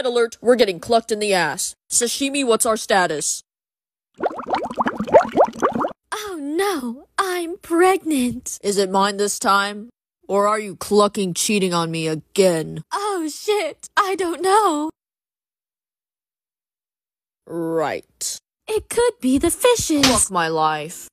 Red alert, we're getting clucked in the ass. Sashimi, what's our status? Oh no, I'm pregnant. Is it mine this time? Or are you clucking cheating on me again? Oh shit, I don't know. Right. It could be the fishes. Fuck my life.